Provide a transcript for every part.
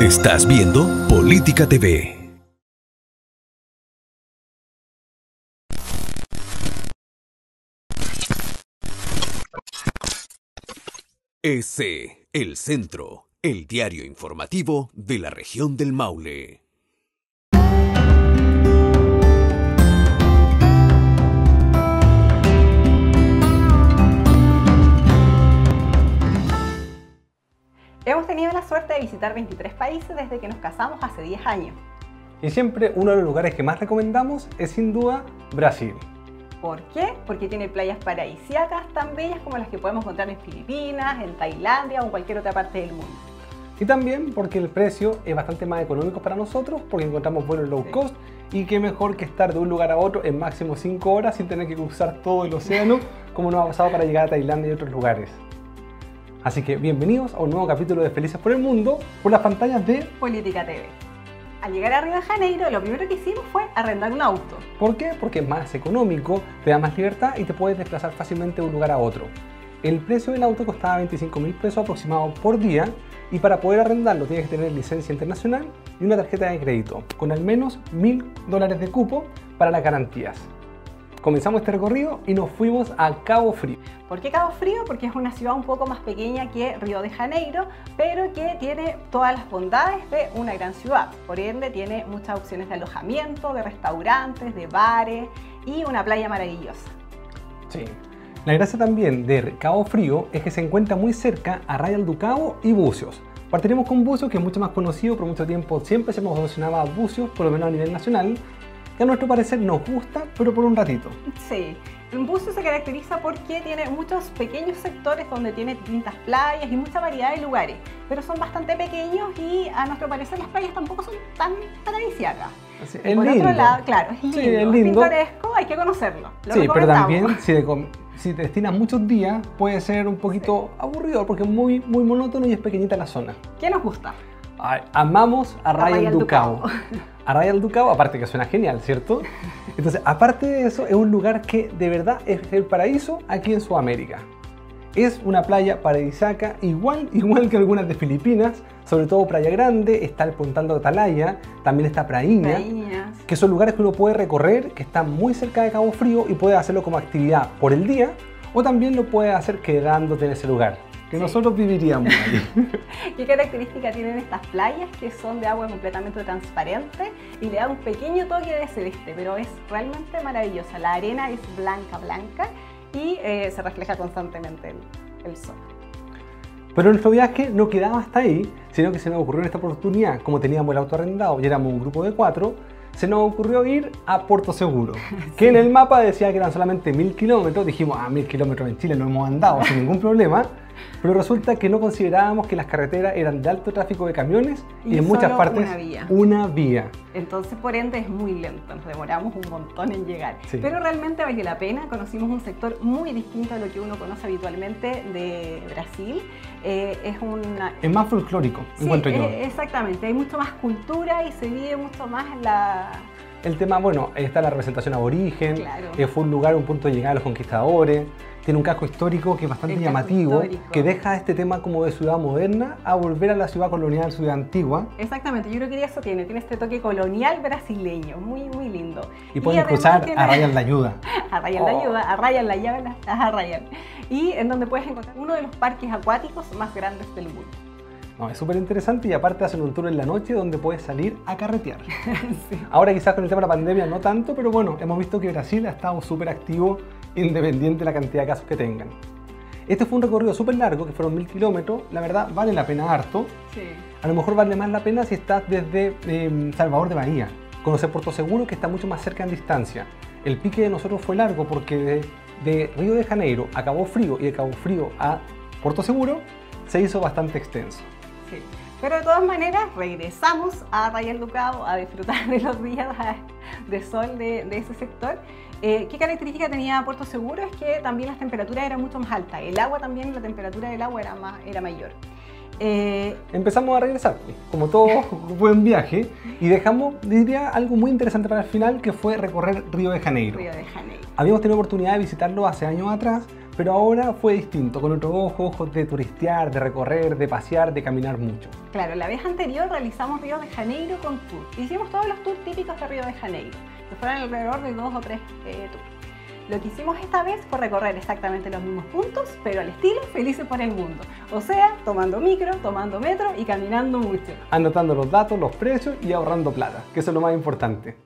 Estás viendo Política TV. EC, El Centro, el diario informativo de la región del Maule. De visitar 23 países desde que nos casamos hace 10 años. Y siempre uno de los lugares que más recomendamos es sin duda Brasil. ¿Por qué? Porque tiene playas paradisíacas tan bellas como las que podemos encontrar en Filipinas, en Tailandia o en cualquier otra parte del mundo. Y también porque el precio es bastante más económico para nosotros, porque encontramos vuelos low cost y qué mejor que estar de un lugar a otro en máximo 5 horas sin tener que cruzar todo el océano como nos ha pasado para llegar a Tailandia y otros lugares. Así que bienvenidos a un nuevo capítulo de Felices por el Mundo por las pantallas de Política TV. Al llegar a Río de Janeiro, lo primero que hicimos fue arrendar un auto. ¿Por qué? Porque es más económico, te da más libertad y te puedes desplazar fácilmente de un lugar a otro. El precio del auto costaba 25 mil pesos aproximado por día y para poder arrendarlo tienes que tener licencia internacional y una tarjeta de crédito con al menos mil dólares de cupo para las garantías comenzamos este recorrido y nos fuimos a Cabo Frío. ¿Por qué Cabo Frío? Porque es una ciudad un poco más pequeña que Río de Janeiro, pero que tiene todas las bondades de una gran ciudad. Por ende, tiene muchas opciones de alojamiento, de restaurantes, de bares y una playa maravillosa. Sí. La gracia también de Cabo Frío es que se encuentra muy cerca a Rayal do Cabo y Bucios. Partiremos con Bucios, que es mucho más conocido, por mucho tiempo siempre se promocionaba a Bucios, por lo menos a nivel nacional, que a nuestro parecer nos gusta, pero por un ratito. Sí. El bucio se caracteriza porque tiene muchos pequeños sectores donde tiene distintas playas y mucha variedad de lugares, pero son bastante pequeños y a nuestro parecer las playas tampoco son tan paradisíacas. Sí, es por lindo. otro lado, claro, es lindo, sí, es lindo. pintoresco, hay que conocerlo. sí, pero también si, si te destinas muchos días puede ser un poquito aburrido porque es muy, muy monótono y es pequeñita la zona. ¿Qué nos gusta? Amamos a Ryan Ducao. A Ryan Ducao, aparte que suena genial, ¿cierto? Entonces, aparte de eso, es un lugar que de verdad es el paraíso aquí en Sudamérica. Es una playa paradisíaca, igual, igual que algunas de Filipinas, sobre todo Playa Grande, está el Pontán de Atalaya, también está Praíña, que son lugares que uno puede recorrer, que están muy cerca de Cabo Frío y puede hacerlo como actividad por el día, o también lo puede hacer quedándote en ese lugar que nosotros viviríamos ahí. ¿Qué característica tienen estas playas? Que son de agua completamente transparente y le da un pequeño toque de celeste, pero es realmente maravillosa. La arena es blanca, blanca y eh, se refleja constantemente el, el sol. Pero nuestro viaje no quedaba hasta ahí, sino que se nos ocurrió en esta oportunidad, como teníamos el auto arrendado y éramos un grupo de cuatro, se nos ocurrió ir a Puerto Seguro, que en el mapa decía que eran solamente mil kilómetros. Dijimos, ah, mil kilómetros en Chile no hemos andado sin ningún problema. Pero resulta que no considerábamos que las carreteras eran de alto tráfico de camiones y, en muchas partes una vía. una vía. Entonces, por ende, es muy lento, nos demoramos un montón en llegar. Pero realmente vale la pena, conocimos un sector muy distinto a lo que uno conoce habitualmente de Brasil. Eh, es una... Es más folclórico, encuentro yo. Eh, exactamente, hay mucho más cultura y se vive mucho más la el tema, bueno, está la representación aborigen, claro. Eh, fue un lugar, un punto de llegada a los conquistadores, tiene un casco histórico que es bastante llamativo, que deja este tema como de ciudad moderna a volver a la ciudad colonial, ciudad antigua. Exactamente, yo creo que eso tiene, tiene este toque colonial brasileño, muy, muy lindo. Y, pueden cruzar a Ryan la Ayuda. a Ryan la oh. Ayuda, a Ryan la Ayuda, a Ryan. Y en donde puedes encontrar uno de los parques acuáticos más grandes del mundo. No, es súper interesante y aparte hacen un tour en la noche donde puedes salir a carretear. Ahora quizás con el tema de la pandemia no tanto, pero bueno, hemos visto que Brasil ha estado súper activo independiente de la cantidad de casos que tengan. Este fue un recorrido súper largo, que fueron mil kilómetros, la verdad vale la pena harto. Sí. A lo mejor vale más la pena si estás desde em, Salvador de Bahía, conocer Puerto Seguro que está mucho más cerca en distancia. El pique de nosotros fue largo porque de, de Río de Janeiro a Cabo Frío y de Cabo Frío a Puerto Seguro se hizo bastante extenso. Pero de todas maneras regresamos a Rayal Ducado a disfrutar de los días de sol de, ese sector. Eh, ¿Qué característica tenía Puerto Seguro? Es que también las temperaturas eran mucho más altas. El agua también, la temperatura del agua era, más, era mayor. Eh, Empezamos a regresar, como todo buen viaje, y dejamos, diría, algo muy interesante para el final, que fue recorrer Río de Janeiro. Río de Janeiro. Habíamos tenido oportunidad de visitarlo hace años atrás, Pero ahora fue distinto, con otro ojo, ojos de turistear, de recorrer, de pasear, de caminar mucho. Claro, la vez anterior realizamos Río de Janeiro con tour. Hicimos todos los tours típicos de Río de Janeiro, que fueron alrededor de dos o tres eh, tours. Lo que hicimos esta vez fue recorrer exactamente los mismos puntos, pero al estilo Felices por el Mundo. O sea, tomando micro, tomando metro y caminando mucho. Anotando los datos, los precios y ahorrando plata, que eso es lo más importante.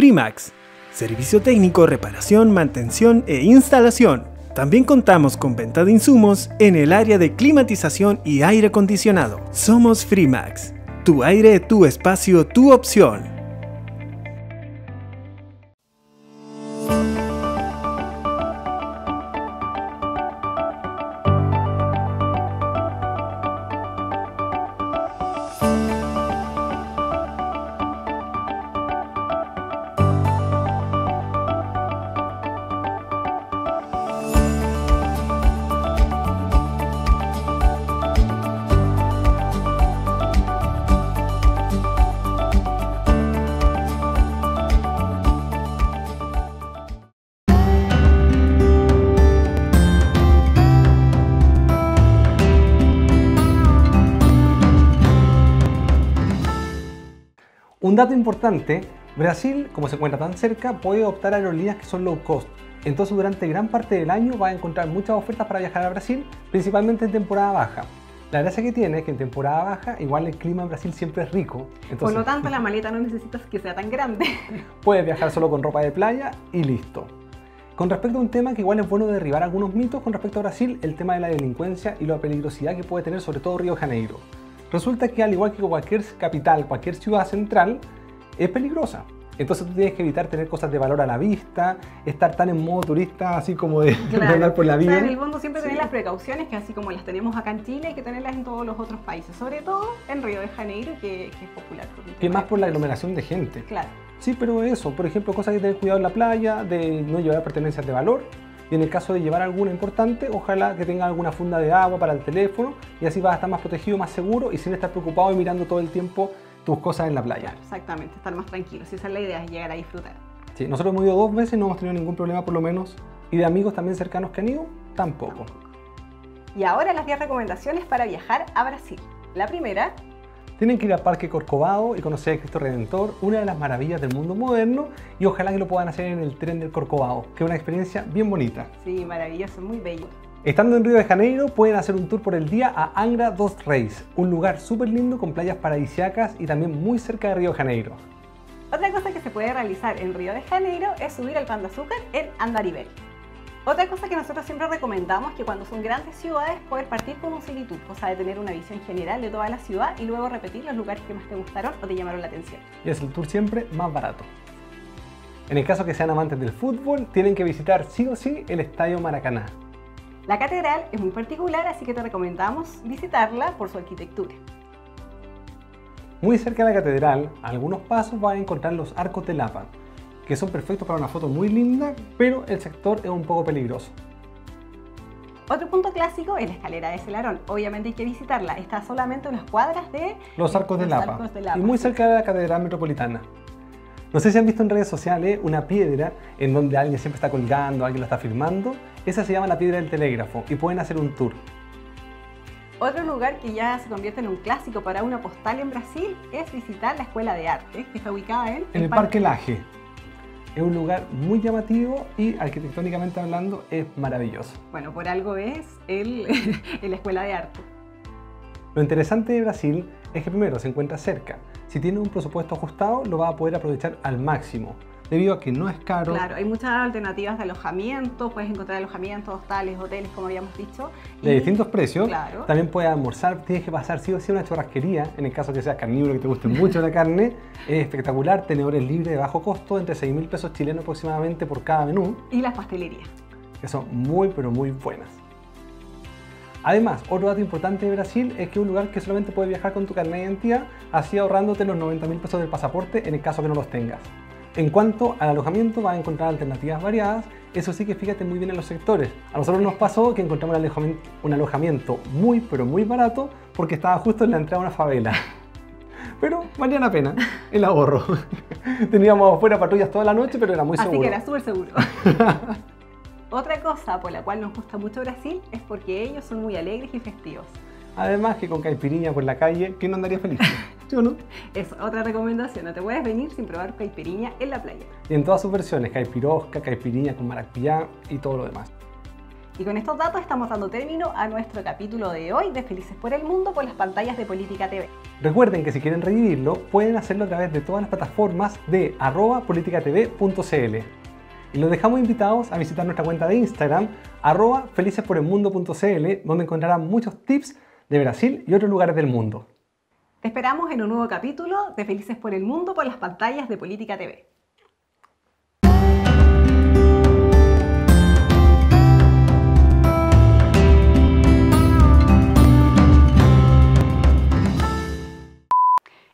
Freemax, servicio técnico, reparación, mantención e instalación. También contamos con venta de insumos en el área de climatización y aire acondicionado. Somos Freemax. Tu aire, tu espacio, tu opción. Un dato importante, Brasil, como se encuentra tan cerca, puede optar a aerolíneas que son low cost. Entonces durante gran parte del año va a encontrar muchas ofertas para viajar a Brasil, principalmente en temporada baja. La gracia que tiene es que en temporada baja igual el clima en Brasil siempre es rico. Por lo tanto la maleta no necesitas que sea tan grande. Puedes viajar solo con ropa de playa y listo. Con respecto a un tema que igual es bueno derribar algunos mitos con respecto a Brasil, el tema de la delincuencia y la peligrosidad que puede tener sobre todo Río de Janeiro. Resulta que al igual que cualquier capital, cualquier ciudad central, es peligrosa. Entonces tú tienes que evitar tener cosas de valor a la vista, estar tan en modo turista, así como de, andar por la vida. en el mundo siempre tener las precauciones que así como las tenemos acá en Chile, hay que tenerlas en todos los otros países, sobre todo en Río de Janeiro, que, es popular. Que más por la aglomeración de gente. Claro. Sí, pero eso, por ejemplo, cosas que tener cuidado en la playa, de no llevar pertenencias de valor, y en el caso de llevar alguna importante, ojalá que tenga alguna funda de agua para el teléfono y así vas a estar más protegido, más seguro y sin estar preocupado y mirando todo el tiempo tus cosas en la playa. Exactamente, estar más tranquilo. Si esa es la idea, es llegar a disfrutar. Sí, nosotros hemos ido dos veces, no hemos tenido ningún problema por lo menos. Y de amigos también cercanos que han ido, tampoco. Y ahora las 10 recomendaciones para viajar a Brasil. La primera, tienen que ir al Parque Corcovado y conocer a Cristo Redentor, una de las maravillas del mundo moderno, y ojalá que lo puedan hacer en el tren del Corcovado, que es una experiencia bien bonita. Sí, maravilloso, muy bello. Estando en Río de Janeiro, pueden hacer un tour por el día a Angra dos Reis, un lugar súper lindo con playas paradisiacas y también muy cerca de Río de Janeiro. Otra cosa que se puede realizar en Río de Janeiro es subir al Pan de Azúcar en Andarivel. Otra cosa que nosotros siempre recomendamos es que cuando son grandes ciudades poder partir con un city tour, o sea, de tener una visión general de toda la ciudad y luego repetir los lugares que más te gustaron o te llamaron la atención. Y es el tour siempre más barato. En el caso que sean amantes del fútbol, tienen que visitar sí o sí el Estadio Maracaná. La catedral es muy particular, así que te recomendamos visitarla por su arquitectura. Muy cerca de la catedral, a algunos pasos vas a encontrar los arcos de Lapa, que son perfectos para una foto muy linda, pero el sector es un poco peligroso. Otro punto clásico es la escalera de Celarón. Obviamente hay que visitarla. Está solamente en las cuadras de los Arcos, de, Lapa, y muy cerca de la Catedral Metropolitana. No sé si han visto en redes sociales una piedra en donde alguien siempre está colgando, alguien la está filmando. Esa se llama la piedra del telégrafo y pueden hacer un tour. Otro lugar que ya se convierte en un clásico para una postal en Brasil es visitar la Escuela de Arte, que está ubicada en, en el Parque Laje. Es un lugar muy llamativo y arquitectónicamente hablando es maravilloso. Bueno, por algo es el, la escuela de arte. Lo interesante de Brasil es que primero se encuentra cerca. Si tiene un presupuesto ajustado, lo va a poder aprovechar al máximo debido a que no es caro. Claro, hay muchas alternativas de alojamiento, puedes encontrar alojamientos, hostales, hoteles, como habíamos dicho. De distintos precios. Claro. También puedes almorzar, tienes que pasar sí o sí una churrasquería, en el caso que seas carnívoro, que te guste mucho la carne. Es espectacular, tenedores libres de bajo costo, entre 6 mil pesos chilenos aproximadamente por cada menú. Y las pastelerías. Que son muy, pero muy buenas. Además, otro dato importante de Brasil es que es un lugar que solamente puedes viajar con tu carnet de identidad, así ahorrándote los 90 mil pesos del pasaporte en el caso que no los tengas. En cuanto al alojamiento, vas a encontrar alternativas variadas. Eso sí que fíjate muy bien en los sectores. A nosotros nos pasó que encontramos un alojamiento, un alojamiento muy, pero muy barato porque estaba justo en la entrada de una favela. Pero valía la pena el ahorro. Teníamos afuera patrullas toda la noche, pero era muy seguro. Así que era súper seguro. Otra cosa por la cual nos gusta mucho Brasil es porque ellos son muy alegres y festivos. Además que con caipirinha por la calle, ¿quién no andaría feliz? ¿Sí o no? Es otra recomendación, no te puedes venir sin probar caipirinha en la playa. Y en todas sus versiones, caipirosca, caipirinha con maracuyá y todo lo demás. Y con estos datos estamos dando término a nuestro capítulo de hoy de Felices por el Mundo por las pantallas de Política TV. Recuerden que si quieren revivirlo, pueden hacerlo a través de todas las plataformas de arroba politicatv.cl y los dejamos invitados a visitar nuestra cuenta de Instagram, arroba felicesporelmundo.cl, donde encontrarán muchos tips de Brasil y otros lugares del mundo. Te esperamos en un nuevo capítulo de Felices por el Mundo por las pantallas de Política TV.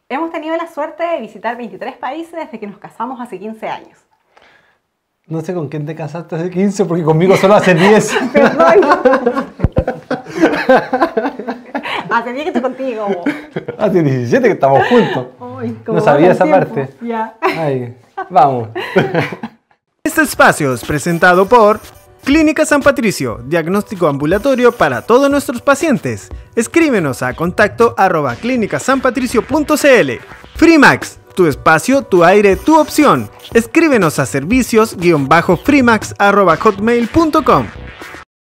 Hemos tenido la suerte de visitar 23 países desde que nos casamos hace 15 años. No sé con quién te casaste hace 15, porque conmigo solo hace 10. hace 10 que estoy contigo. Hace 17 que estamos juntos. no sabía esa parte. Ya. Ay, vamos. Este espacio es presentado por Clínica San Patricio, diagnóstico ambulatorio para todos nuestros pacientes. Escríbenos a contacto arroba clínicasanpatricio.cl. Freemax tu espacio, tu aire, tu opción. Escríbenos a servicios-freemax.hotmail.com.